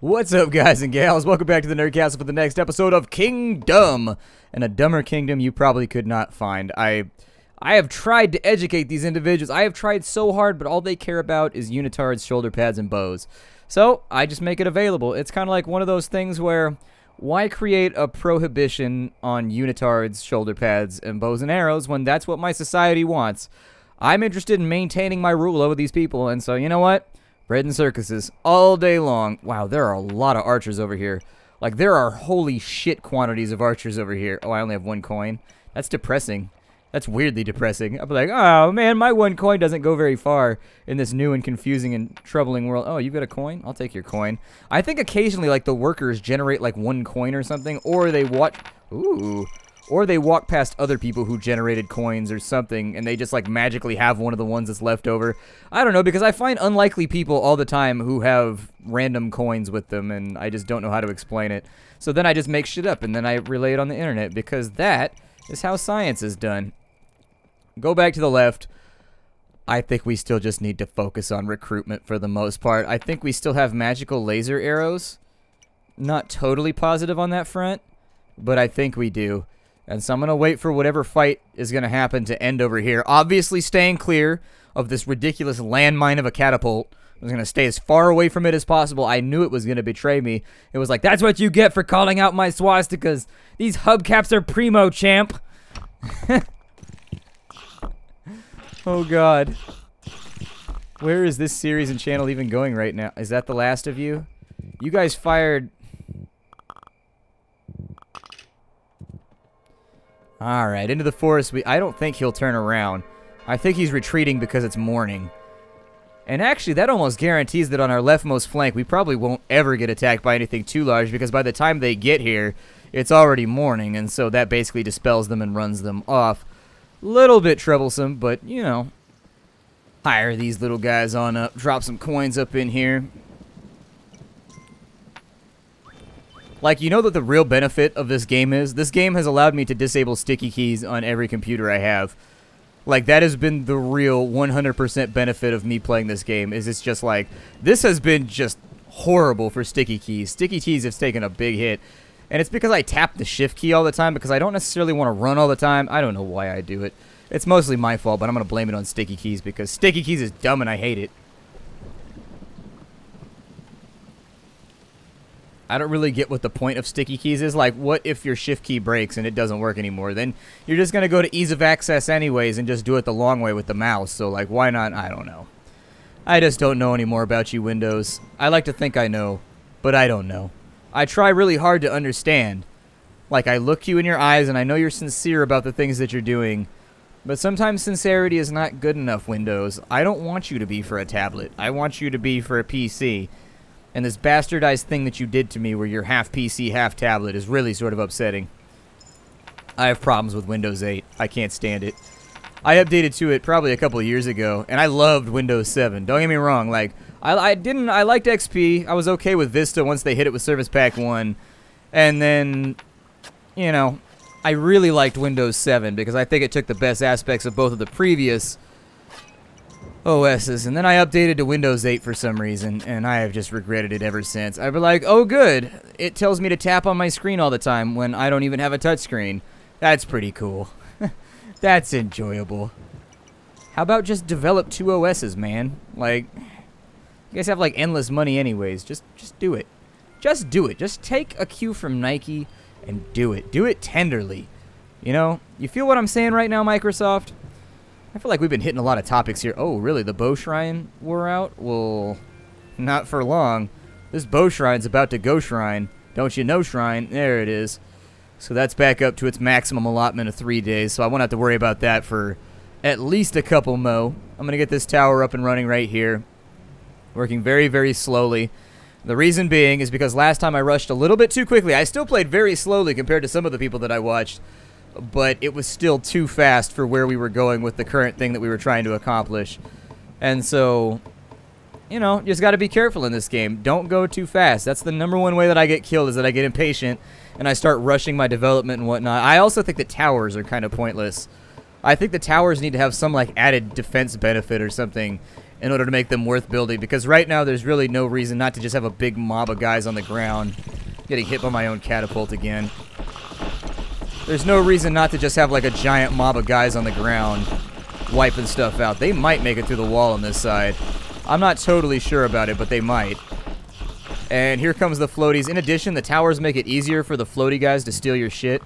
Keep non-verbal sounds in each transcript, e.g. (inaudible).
What's up, guys and gals? Welcome back to the Nerdcastle for the next episode of Kingdom, and a dumber kingdom you probably could not find. I, I have tried to educate these individuals. I have tried so hard, but all they care about is unitards, shoulder pads, and bows. So I just make it available. It's kind of like one of those things where, why create a prohibition on unitards, shoulder pads, and bows and arrows when that's what my society wants? I'm interested in maintaining my rule over these people, and so you know what? Bread and circuses all day long. Wow, there are a lot of archers over here. Like, there are holy shit quantities of archers over here. Oh, I only have one coin. That's depressing. That's weirdly depressing. I'll be like, oh, man, my one coin doesn't go very far in this new and confusing and troubling world. Oh, you've got a coin? I'll take your coin. I think occasionally, like, the workers generate, like, one coin or something, or they watch... Ooh. Or they walk past other people who generated coins or something, and they just like magically have one of the ones that's left over. I don't know, because I find unlikely people all the time who have random coins with them, and I just don't know how to explain it. So then I just make shit up, and then I relay it on the internet, because that is how science is done. Go back to the left. I think we still just need to focus on recruitment for the most part. I think we still have magical laser arrows. Not totally positive on that front, but I think we do. And so I'm going to wait for whatever fight is going to happen to end over here. Obviously staying clear of this ridiculous landmine of a catapult. I was going to stay as far away from it as possible. I knew it was going to betray me. It was like, that's what you get for calling out my swastikas. These hubcaps are primo, champ. (laughs) oh, God. Where is this series and channel even going right now? Is that the last of you? You guys fired Alright, into the forest. We I don't think he'll turn around. I think he's retreating because it's morning. And actually, that almost guarantees that on our leftmost flank, we probably won't ever get attacked by anything too large, because by the time they get here, it's already morning, and so that basically dispels them and runs them off. Little bit troublesome, but, you know, hire these little guys on up, drop some coins up in here, Like, you know that the real benefit of this game is? This game has allowed me to disable sticky keys on every computer I have. Like, that has been the real 100% benefit of me playing this game, is it's just like, this has been just horrible for sticky keys. Sticky keys have taken a big hit. And it's because I tap the shift key all the time, because I don't necessarily want to run all the time. I don't know why I do it. It's mostly my fault, but I'm going to blame it on sticky keys, because sticky keys is dumb and I hate it. I don't really get what the point of sticky keys is. Like, what if your shift key breaks and it doesn't work anymore? Then you're just going to go to ease of access anyways and just do it the long way with the mouse. So, like, why not? I don't know. I just don't know anymore about you, Windows. I like to think I know, but I don't know. I try really hard to understand. Like, I look you in your eyes and I know you're sincere about the things that you're doing. But sometimes sincerity is not good enough, Windows. I don't want you to be for a tablet. I want you to be for a PC. And this bastardized thing that you did to me where you're half PC, half tablet is really sort of upsetting. I have problems with Windows 8. I can't stand it. I updated to it probably a couple years ago, and I loved Windows 7. Don't get me wrong. Like, I, I didn't, I liked XP. I was okay with Vista once they hit it with Service Pack 1. And then, you know, I really liked Windows 7 because I think it took the best aspects of both of the previous OSs, and then I updated to Windows 8 for some reason, and I have just regretted it ever since. I'd be like, oh good, it tells me to tap on my screen all the time when I don't even have a touchscreen. That's pretty cool. (laughs) That's enjoyable. How about just develop two OSs, man? Like, you guys have like endless money anyways. Just, just do it. Just do it. Just take a cue from Nike and do it. Do it tenderly. You know, you feel what I'm saying right now, Microsoft? I feel like we've been hitting a lot of topics here. Oh, really? The bow shrine wore out? Well, not for long. This bow shrine's about to go shrine. Don't you know shrine? There it is. So that's back up to its maximum allotment of three days, so I won't have to worry about that for at least a couple mo. I'm going to get this tower up and running right here. Working very, very slowly. The reason being is because last time I rushed a little bit too quickly. I still played very slowly compared to some of the people that I watched but it was still too fast for where we were going with the current thing that we were trying to accomplish. And so, you know, just got to be careful in this game. Don't go too fast. That's the number one way that I get killed is that I get impatient and I start rushing my development and whatnot. I also think that towers are kind of pointless. I think the towers need to have some like added defense benefit or something. in order to make them worth building. Because right now, there's really no reason not to just have a big mob of guys on the ground. Getting hit by my own catapult again. There's no reason not to just have like a giant mob of guys on the ground wiping stuff out. They might make it through the wall on this side. I'm not totally sure about it, but they might. And here comes the floaties. In addition, the towers make it easier for the floaty guys to steal your shit.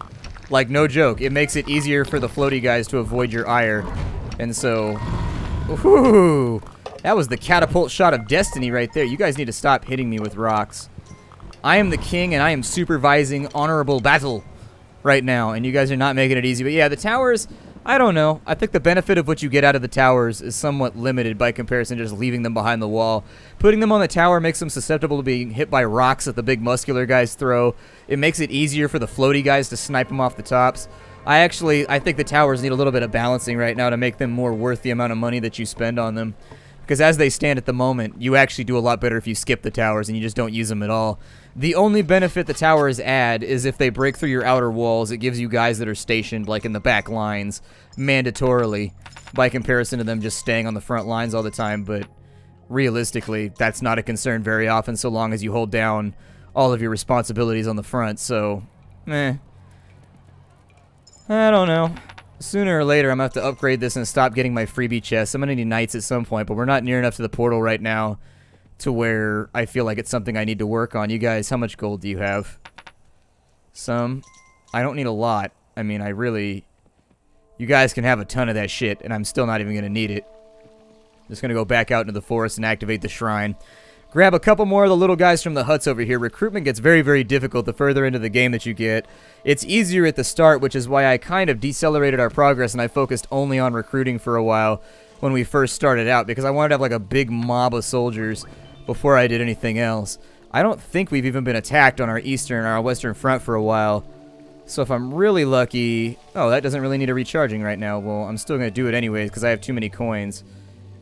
Like, no joke. It makes it easier for the floaty guys to avoid your ire. And so... Ooh, that was the catapult shot of destiny right there. You guys need to stop hitting me with rocks. I am the king, and I am supervising honorable battle right now, and you guys are not making it easy. But yeah, the towers, I don't know. I think the benefit of what you get out of the towers is somewhat limited by comparison to just leaving them behind the wall. Putting them on the tower makes them susceptible to being hit by rocks that the big muscular guys throw. It makes it easier for the floaty guys to snipe them off the tops. I actually, I think the towers need a little bit of balancing right now to make them more worth the amount of money that you spend on them. Because as they stand at the moment, you actually do a lot better if you skip the towers and you just don't use them at all. The only benefit the towers add is if they break through your outer walls, it gives you guys that are stationed, like in the back lines, mandatorily, by comparison to them just staying on the front lines all the time, but realistically, that's not a concern very often so long as you hold down all of your responsibilities on the front, so, eh. I don't know sooner or later I'm going to have to upgrade this and stop getting my freebie chests. I'm going to need knights at some point, but we're not near enough to the portal right now to where I feel like it's something I need to work on. You guys, how much gold do you have? Some. I don't need a lot. I mean, I really... You guys can have a ton of that shit, and I'm still not even going to need it. Just going to go back out into the forest and activate the shrine. Grab a couple more of the little guys from the huts over here. Recruitment gets very, very difficult the further into the game that you get. It's easier at the start, which is why I kind of decelerated our progress and I focused only on recruiting for a while when we first started out because I wanted to have like a big mob of soldiers before I did anything else. I don't think we've even been attacked on our eastern or our western front for a while. So if I'm really lucky... Oh, that doesn't really need a recharging right now. Well, I'm still going to do it anyways because I have too many coins.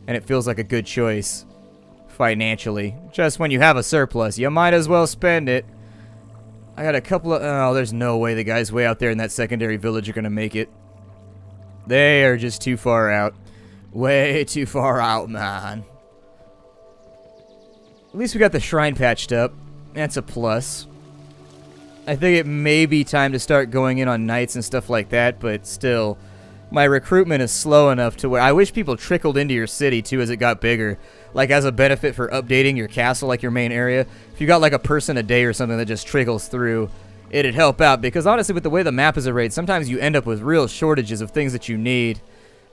And it feels like a good choice financially. Just when you have a surplus, you might as well spend it. I got a couple of... Oh, there's no way the guys way out there in that secondary village are going to make it. They are just too far out. Way (laughs) too far out, man. At least we got the shrine patched up. That's a plus. I think it may be time to start going in on knights and stuff like that, but still, my recruitment is slow enough to where I wish people trickled into your city too as it got bigger like as a benefit for updating your castle, like your main area. If you got like a person a day or something that just trickles through, it'd help out. Because honestly, with the way the map is arrayed, sometimes you end up with real shortages of things that you need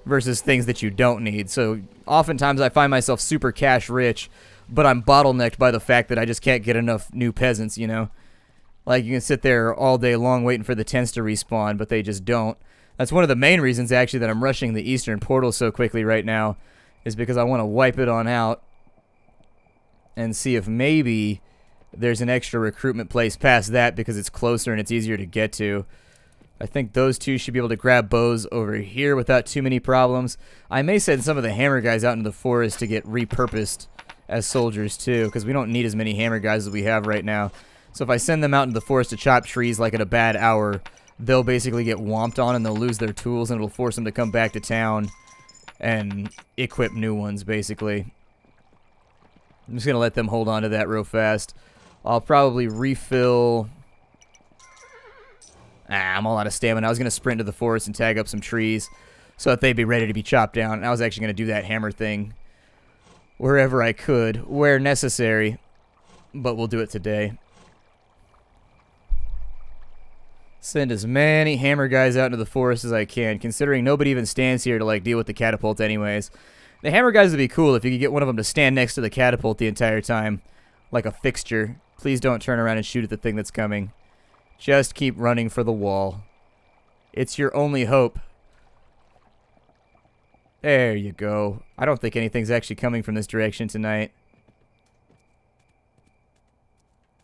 versus things that you don't need. So oftentimes I find myself super cash rich, but I'm bottlenecked by the fact that I just can't get enough new peasants, you know? Like you can sit there all day long waiting for the tents to respawn, but they just don't. That's one of the main reasons actually that I'm rushing the eastern portal so quickly right now is because I want to wipe it on out and see if maybe there's an extra recruitment place past that because it's closer and it's easier to get to. I think those two should be able to grab bows over here without too many problems. I may send some of the hammer guys out into the forest to get repurposed as soldiers too because we don't need as many hammer guys as we have right now. So if I send them out into the forest to chop trees like at a bad hour, they'll basically get whomped on and they'll lose their tools and it'll force them to come back to town and equip new ones, basically. I'm just going to let them hold on to that real fast. I'll probably refill... Ah, I'm all out of stamina. I was going to sprint to the forest and tag up some trees so that they'd be ready to be chopped down. I was actually going to do that hammer thing wherever I could, where necessary, but we'll do it today. Send as many hammer guys out into the forest as I can, considering nobody even stands here to like deal with the catapult anyways. The hammer guys would be cool if you could get one of them to stand next to the catapult the entire time, like a fixture. Please don't turn around and shoot at the thing that's coming. Just keep running for the wall. It's your only hope. There you go. I don't think anything's actually coming from this direction tonight.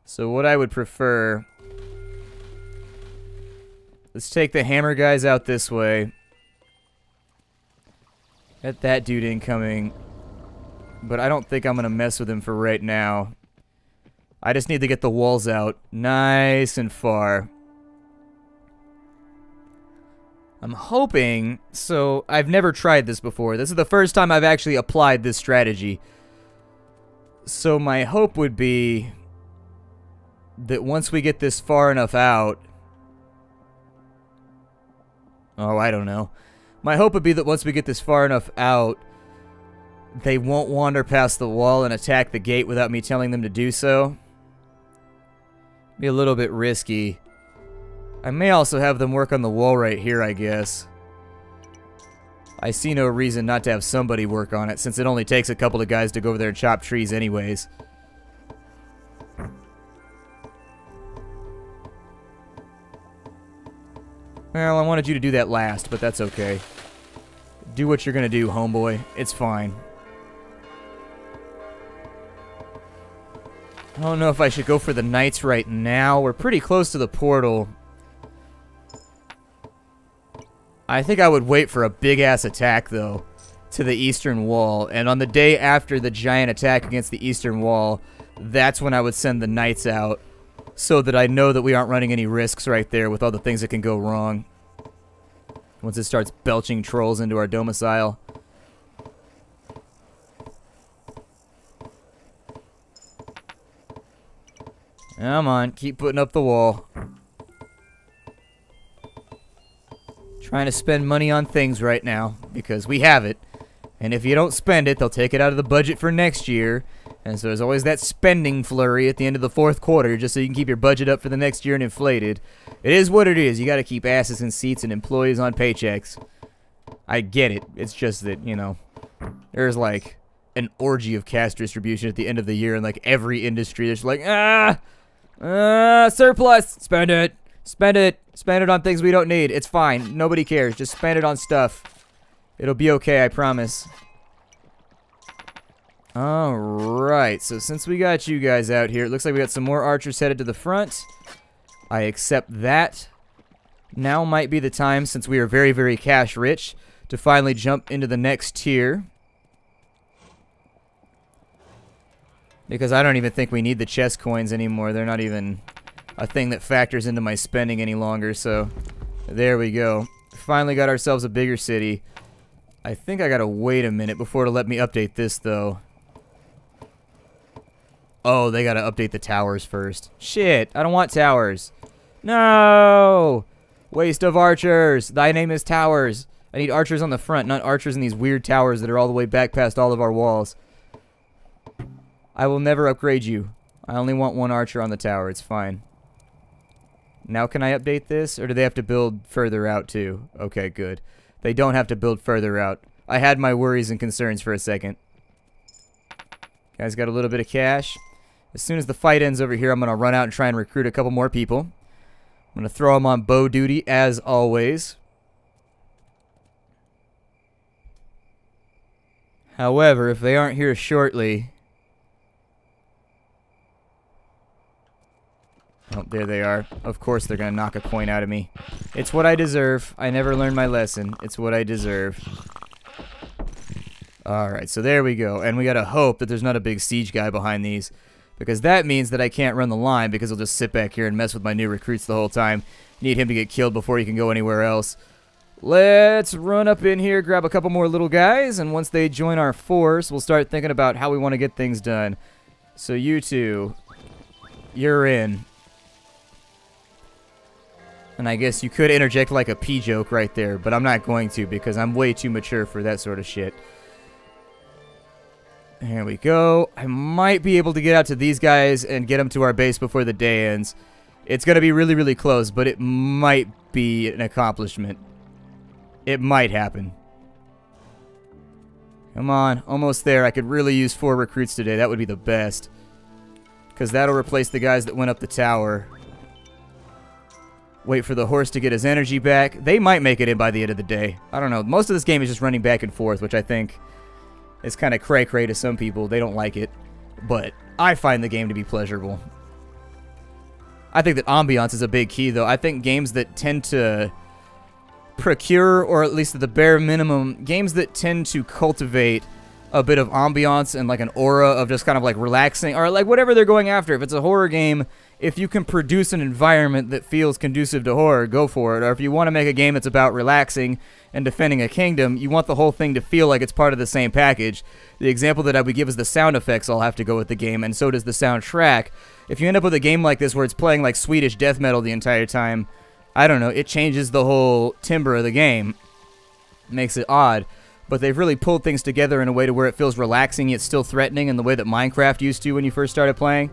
So what I would prefer Let's take the hammer guys out this way. Get that dude incoming. But I don't think I'm going to mess with him for right now. I just need to get the walls out nice and far. I'm hoping, so I've never tried this before. This is the first time I've actually applied this strategy. So my hope would be that once we get this far enough out, oh, I don't know. My hope would be that once we get this far enough out, they won't wander past the wall and attack the gate without me telling them to do so. Be a little bit risky. I may also have them work on the wall right here, I guess. I see no reason not to have somebody work on it, since it only takes a couple of guys to go over there and chop trees anyways. Well, I wanted you to do that last, but that's okay. Do what you're gonna do, homeboy. It's fine. I don't know if I should go for the knights right now. We're pretty close to the portal. I think I would wait for a big-ass attack, though, to the eastern wall. And on the day after the giant attack against the eastern wall, that's when I would send the knights out so that I know that we aren't running any risks right there with all the things that can go wrong. Once it starts belching trolls into our domicile. Come on, keep putting up the wall. Trying to spend money on things right now, because we have it. And if you don't spend it, they'll take it out of the budget for next year. And so there's always that spending flurry at the end of the fourth quarter, just so you can keep your budget up for the next year and inflated. It is what it is. You got to keep asses in seats and employees on paychecks. I get it. It's just that, you know, there's like an orgy of cash distribution at the end of the year in like every industry. There's like, ah, uh, surplus. Spend it. Spend it. Spend it on things we don't need. It's fine. Nobody cares. Just spend it on stuff. It'll be okay, I promise. Alright, so since we got you guys out here, it looks like we got some more archers headed to the front. I accept that. Now might be the time, since we are very, very cash rich, to finally jump into the next tier. Because I don't even think we need the chest coins anymore. They're not even a thing that factors into my spending any longer. So there we go. Finally got ourselves a bigger city. I think I gotta wait a minute before to let me update this though. Oh, they gotta update the towers first. Shit, I don't want towers. No! Waste of archers. Thy name is towers. I need archers on the front, not archers in these weird towers that are all the way back past all of our walls. I will never upgrade you. I only want one archer on the tower. It's fine. Now can I update this? Or do they have to build further out too? Okay, good. They don't have to build further out. I had my worries and concerns for a second. Guys got a little bit of cash. As soon as the fight ends over here, I'm going to run out and try and recruit a couple more people. I'm going to throw them on bow duty as always. However, if they aren't here shortly, Oh, there they are. Of course they're going to knock a coin out of me. It's what I deserve. I never learned my lesson. It's what I deserve. Alright, so there we go. And we got to hope that there's not a big siege guy behind these. Because that means that I can't run the line because he'll just sit back here and mess with my new recruits the whole time. Need him to get killed before he can go anywhere else. Let's run up in here, grab a couple more little guys, and once they join our force, we'll start thinking about how we want to get things done. So you two, you're in. And I guess you could interject like a pee joke right there, but I'm not going to because I'm way too mature for that sort of shit. Here we go. I might be able to get out to these guys and get them to our base before the day ends. It's going to be really, really close, but it might be an accomplishment. It might happen. Come on, almost there. I could really use four recruits today. That would be the best. Because that'll replace the guys that went up the tower. Wait for the horse to get his energy back. They might make it in by the end of the day. I don't know. Most of this game is just running back and forth, which I think is kind of cray-cray to some people. They don't like it. But I find the game to be pleasurable. I think that ambiance is a big key, though. I think games that tend to procure, or at least at the bare minimum, games that tend to cultivate a bit of ambiance and like an aura of just kind of like relaxing or like whatever they're going after. If it's a horror game, if you can produce an environment that feels conducive to horror, go for it. Or if you want to make a game that's about relaxing and defending a kingdom, you want the whole thing to feel like it's part of the same package. The example that I would give is the sound effects all have to go with the game, and so does the soundtrack. If you end up with a game like this where it's playing like Swedish death metal the entire time, I don't know, it changes the whole timbre of the game. Makes it odd but they've really pulled things together in a way to where it feels relaxing yet still threatening in the way that Minecraft used to when you first started playing.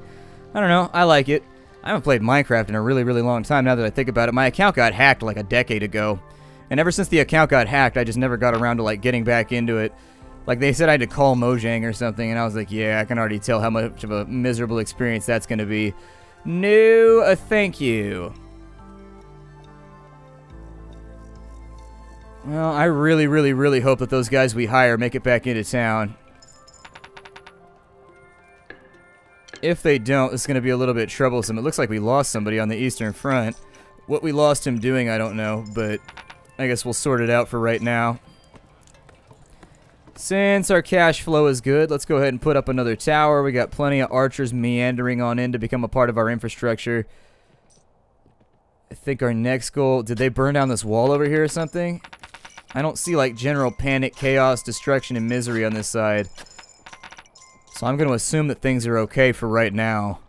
I don't know, I like it. I haven't played Minecraft in a really, really long time now that I think about it. My account got hacked like a decade ago. And ever since the account got hacked, I just never got around to like getting back into it. Like they said I had to call Mojang or something, and I was like, yeah, I can already tell how much of a miserable experience that's going to be. No, uh, thank you. Well, I really, really, really hope that those guys we hire make it back into town. If they don't, it's going to be a little bit troublesome. It looks like we lost somebody on the Eastern Front. What we lost him doing, I don't know, but I guess we'll sort it out for right now. Since our cash flow is good, let's go ahead and put up another tower. We got plenty of archers meandering on in to become a part of our infrastructure. I think our next goal... Did they burn down this wall over here or something? I don't see like general panic, chaos, destruction, and misery on this side. So I'm going to assume that things are okay for right now.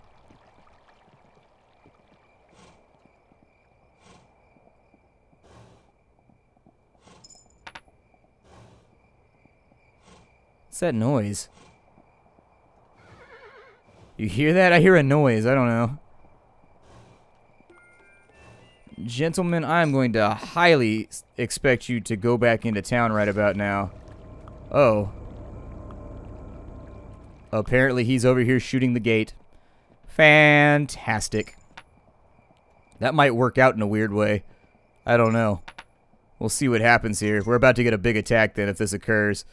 What's that noise? You hear that? I hear a noise. I don't know. Gentlemen, I am going to highly expect you to go back into town right about now. Oh. Apparently he's over here shooting the gate. Fantastic. That might work out in a weird way. I don't know. We'll see what happens here. We're about to get a big attack then if this occurs.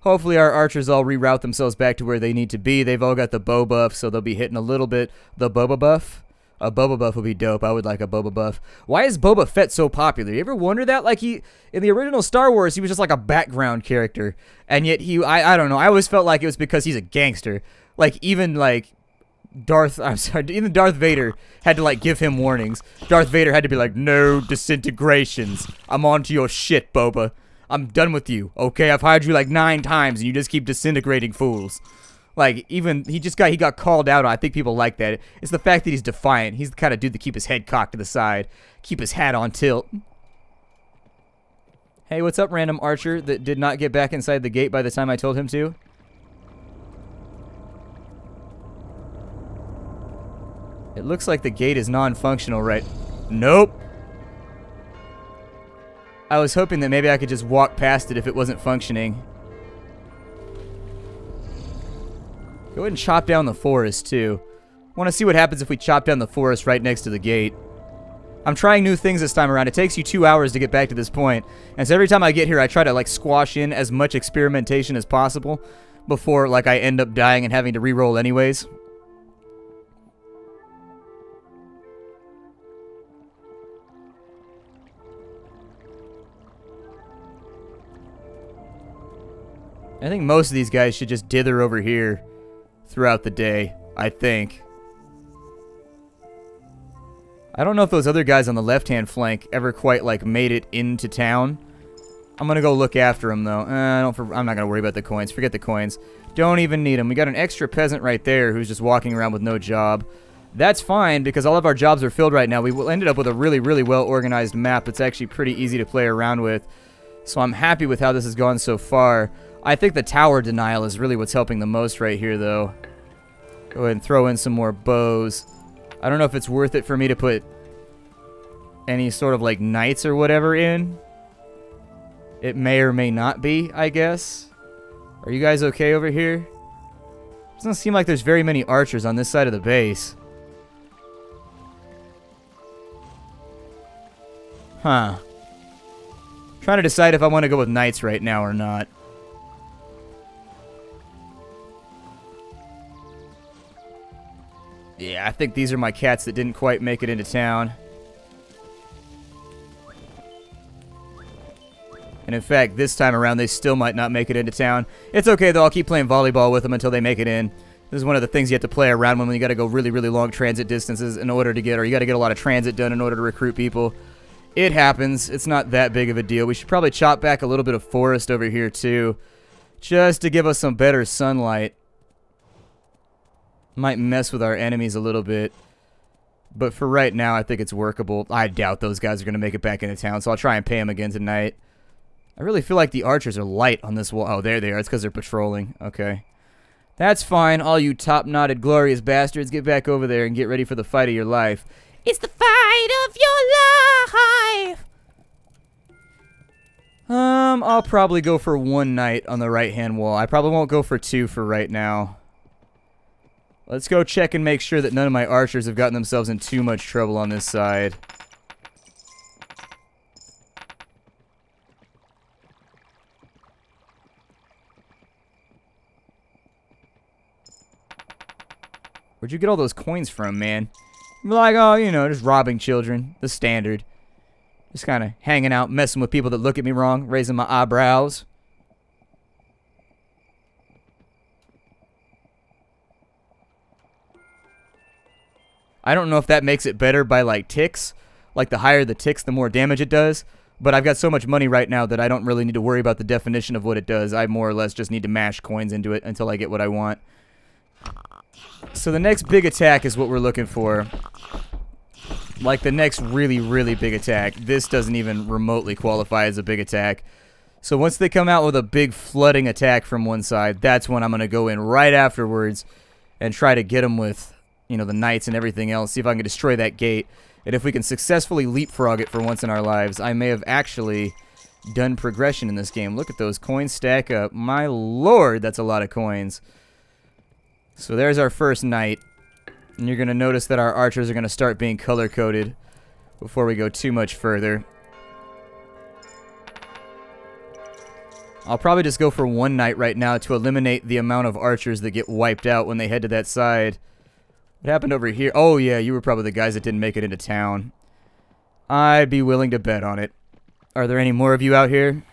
Hopefully our archers all reroute themselves back to where they need to be. They've all got the bow buff, so they'll be hitting a little bit. The boba buff? A Boba Buff would be dope. I would like a Boba Buff. Why is Boba Fett so popular? You ever wonder that? Like he in the original Star Wars, he was just like a background character, and yet he I I don't know. I always felt like it was because he's a gangster. Like even like Darth I'm sorry, (laughs) even Darth Vader had to like give him warnings. Darth Vader had to be like, "No disintegrations. I'm onto your shit, Boba. I'm done with you. Okay, I've hired you like 9 times and you just keep disintegrating fools." Like even he just got he got called out. I think people like that. It's the fact that he's defiant. He's the kind of dude that keep his head cocked to the side, keep his hat on tilt. Hey, what's up, random archer that did not get back inside the gate by the time I told him to? It looks like the gate is non-functional right... Nope. I was hoping that maybe I could just walk past it if it wasn't functioning. Go ahead and chop down the forest, too. want to see what happens if we chop down the forest right next to the gate. I'm trying new things this time around. It takes you two hours to get back to this point. And so every time I get here, I try to, like, squash in as much experimentation as possible before, like, I end up dying and having to re-roll anyways. I think most of these guys should just dither over here throughout the day, I think. I don't know if those other guys on the left-hand flank ever quite, like, made it into town. I'm gonna go look after them, though. Uh, I don't I'm not gonna worry about the coins. Forget the coins. Don't even need them. We got an extra peasant right there who's just walking around with no job. That's fine, because all of our jobs are filled right now. We will ended up with a really, really well-organized map that's actually pretty easy to play around with. So I'm happy with how this has gone so far. I think the tower denial is really what's helping the most right here, though. Go ahead and throw in some more bows. I don't know if it's worth it for me to put any sort of like knights or whatever in. It may or may not be, I guess. Are you guys okay over here? Doesn't seem like there's very many archers on this side of the base. Huh. Trying to decide if I want to go with knights right now or not. Yeah, I think these are my cats that didn't quite make it into town. And in fact, this time around, they still might not make it into town. It's okay, though. I'll keep playing volleyball with them until they make it in. This is one of the things you have to play around when you got to go really, really long transit distances in order to get, or you got to get a lot of transit done in order to recruit people. It happens. It's not that big of a deal. We should probably chop back a little bit of forest over here, too, just to give us some better sunlight. Might mess with our enemies a little bit. But for right now, I think it's workable. I doubt those guys are going to make it back into town, so I'll try and pay them again tonight. I really feel like the archers are light on this wall. Oh, there they are. It's because they're patrolling. Okay. That's fine. All you top-knotted glorious bastards, get back over there and get ready for the fight of your life. It's the fight of your life! Um, I'll probably go for one knight on the right-hand wall. I probably won't go for two for right now. Let's go check and make sure that none of my archers have gotten themselves in too much trouble on this side. Where'd you get all those coins from, man? Like, oh, you know, just robbing children. The standard. Just kind of hanging out, messing with people that look at me wrong, raising my eyebrows. I don't know if that makes it better by, like, ticks. Like, the higher the ticks, the more damage it does. But I've got so much money right now that I don't really need to worry about the definition of what it does. I more or less just need to mash coins into it until I get what I want. So the next big attack is what we're looking for. Like the next really, really big attack. This doesn't even remotely qualify as a big attack. So once they come out with a big flooding attack from one side, that's when I'm going to go in right afterwards and try to get them with, you know, the knights and everything else. See if I can destroy that gate. And if we can successfully leapfrog it for once in our lives, I may have actually done progression in this game. Look at those coins stack up. My lord, that's a lot of coins. So there's our first knight. And you're going to notice that our archers are going to start being color-coded before we go too much further. I'll probably just go for one knight right now to eliminate the amount of archers that get wiped out when they head to that side. What happened over here? Oh, yeah, you were probably the guys that didn't make it into town. I'd be willing to bet on it. Are there any more of you out here?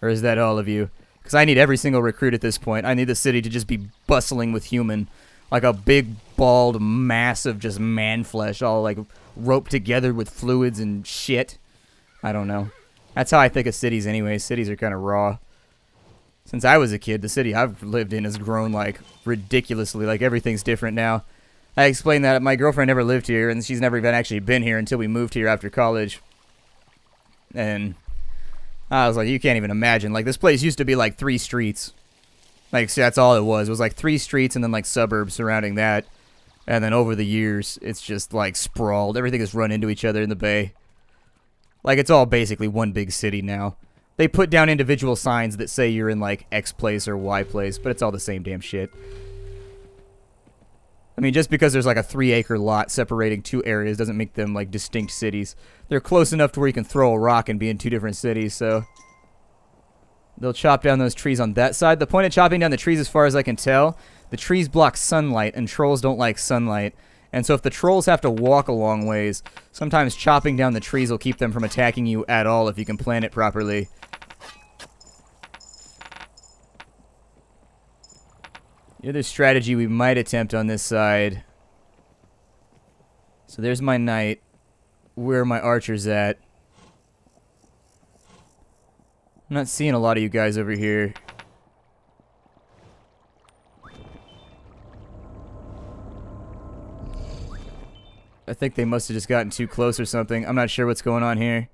Or is that all of you? Because I need every single recruit at this point. I need the city to just be bustling with human. Like a big, bald, mass of just man flesh all like roped together with fluids and shit. I don't know. That's how I think of cities anyway. Cities are kind of raw. Since I was a kid, the city I've lived in has grown like ridiculously. Like everything's different now. I explained that my girlfriend never lived here and she's never even actually been here until we moved here after college. And I was like, you can't even imagine. Like, this place used to be like three streets. Like, see, that's all it was. It was like three streets and then like suburbs surrounding that. And then over the years, it's just like sprawled. Everything is run into each other in the bay. Like, it's all basically one big city now. They put down individual signs that say you're in like X place or Y place, but it's all the same damn shit. I mean, just because there's like a three acre lot separating two areas doesn't make them like distinct cities. They're close enough to where you can throw a rock and be in two different cities, so. They'll chop down those trees on that side. The point of chopping down the trees, as far as I can tell, the trees block sunlight, and trolls don't like sunlight. And so if the trolls have to walk a long ways, sometimes chopping down the trees will keep them from attacking you at all if you can plan it properly. The other strategy we might attempt on this side. So there's my knight. Where are my archers at? I'm not seeing a lot of you guys over here. I think they must have just gotten too close or something. I'm not sure what's going on here.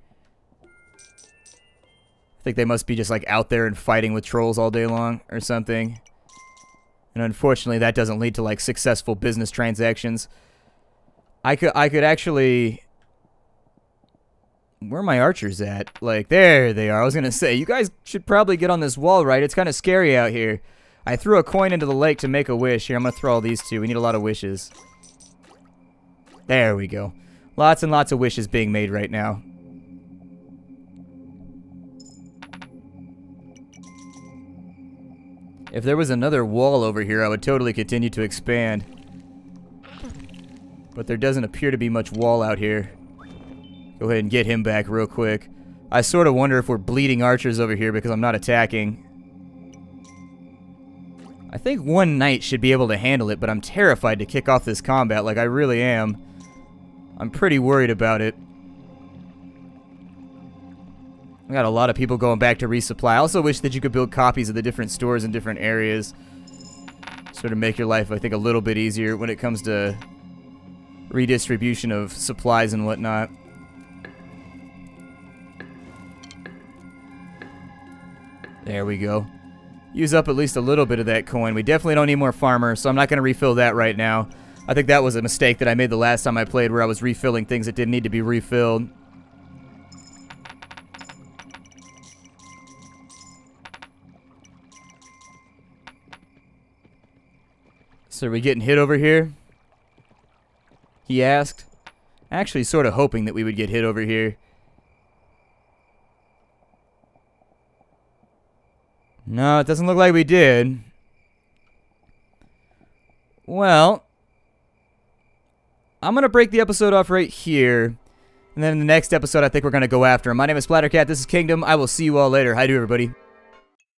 I think they must be just like out there and fighting with trolls all day long or something. And unfortunately, that doesn't lead to like successful business transactions. I could I could actually where are my archers at? Like, there they are. I was to (laughs) say, you guys should probably get on this wall, right? It's kind of scary out here. I threw a coin into the lake to make a wish. Here, I'm to throw all these two. We need a lot of wishes. There we go. Lots and lots of wishes being made right now. If there was another wall over here, I would totally continue to expand. But there doesn't appear to be much wall out here. Go ahead and get him back real quick. I sort of wonder if we're bleeding archers over here because I'm not attacking. I think one knight should be able to handle it, but I'm terrified to kick off this combat like I really am. I'm pretty worried about it. I got a lot of people going back to resupply. I also wish that you could build copies of the different stores in different areas. Sort of make your life, I think, a little bit easier when it comes to redistribution of supplies and whatnot. There we go. Use up at least a little bit of that coin. We definitely don't need more farmers, so I'm not going to refill that right now. I think that was a mistake that I made the last time I played where I was refilling things that didn't need to be refilled. So are we getting hit over here? He asked. Actually sort of hoping that we would get hit over here. No, it doesn't look like we did. Well, I'm going to break the episode off right here. And then in the next episode, I think we're going to go after him. My name is Splattercat. This is Kingdom. I will see you all later. Hi, do everybody.